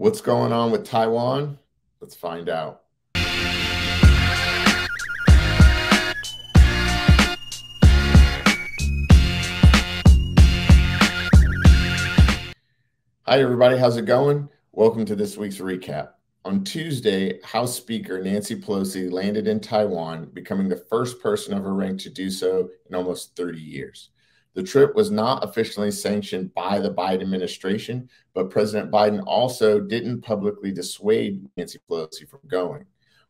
What's going on with Taiwan? Let's find out. Hi, everybody. How's it going? Welcome to this week's recap. On Tuesday, House Speaker Nancy Pelosi landed in Taiwan, becoming the first person of her rank to do so in almost 30 years. The trip was not officially sanctioned by the Biden administration, but President Biden also didn't publicly dissuade Nancy Pelosi from going.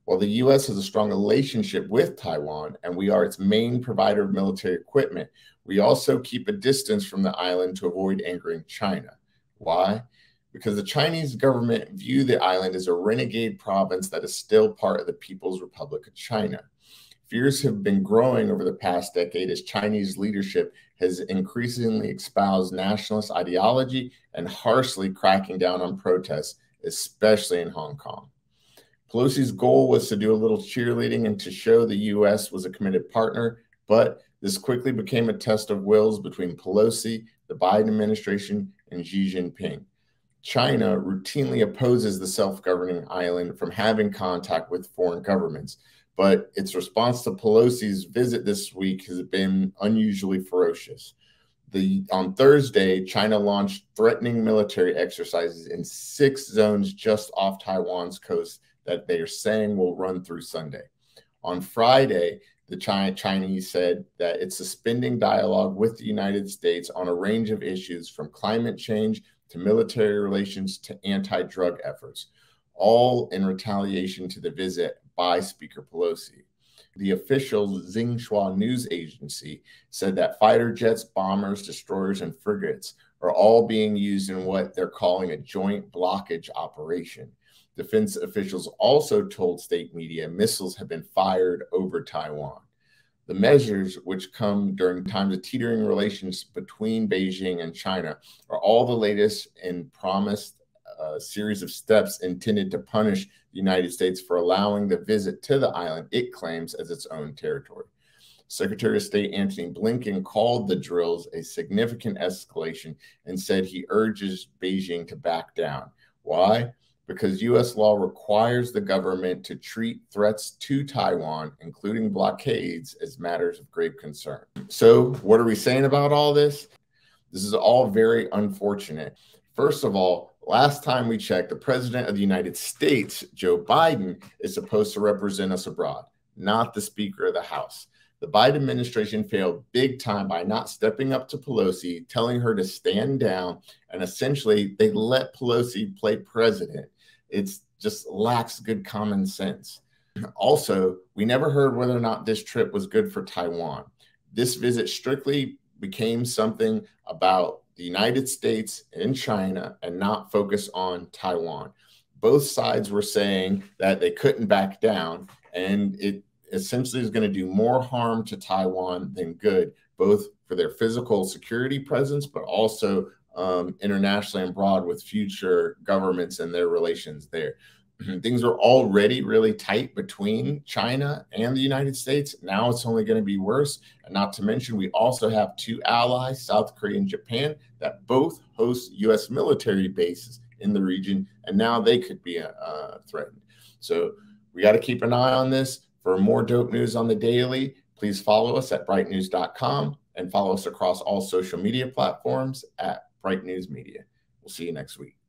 While the U.S. has a strong relationship with Taiwan and we are its main provider of military equipment, we also keep a distance from the island to avoid angering China. Why? Because the Chinese government view the island as a renegade province that is still part of the People's Republic of China. Fears have been growing over the past decade as Chinese leadership has increasingly espoused nationalist ideology and harshly cracking down on protests, especially in Hong Kong. Pelosi's goal was to do a little cheerleading and to show the U.S. was a committed partner, but this quickly became a test of wills between Pelosi, the Biden administration, and Xi Jinping. China routinely opposes the self governing island from having contact with foreign governments but its response to Pelosi's visit this week has been unusually ferocious. The, on Thursday, China launched threatening military exercises in six zones just off Taiwan's coast that they are saying will run through Sunday. On Friday, the China, Chinese said that it's suspending dialogue with the United States on a range of issues from climate change to military relations to anti drug efforts, all in retaliation to the visit by Speaker Pelosi. The official Xinhua news agency said that fighter jets, bombers, destroyers, and frigates are all being used in what they're calling a joint blockage operation. Defense officials also told state media missiles have been fired over Taiwan. The measures, which come during times of teetering relations between Beijing and China, are all the latest in promised a series of steps intended to punish the United States for allowing the visit to the island it claims as its own territory. Secretary of State Antony Blinken called the drills a significant escalation and said he urges Beijing to back down. Why? Because U.S. law requires the government to treat threats to Taiwan, including blockades, as matters of grave concern. So, what are we saying about all this? This is all very unfortunate. First of all, Last time we checked, the president of the United States, Joe Biden, is supposed to represent us abroad, not the Speaker of the House. The Biden administration failed big time by not stepping up to Pelosi, telling her to stand down, and essentially they let Pelosi play president. It just lacks good common sense. Also, we never heard whether or not this trip was good for Taiwan. This visit strictly became something about the United States and China and not focus on Taiwan. Both sides were saying that they couldn't back down, and it essentially is going to do more harm to Taiwan than good, both for their physical security presence, but also um, internationally and abroad with future governments and their relations there. things are already really tight between China and the United States. Now it's only going to be worse. And not to mention, we also have two allies, South Korea and Japan, that both host U.S. military bases in the region. And now they could be uh, threatened. So we got to keep an eye on this. For more dope news on the daily, please follow us at brightnews.com and follow us across all social media platforms at Bright News Media. We'll see you next week.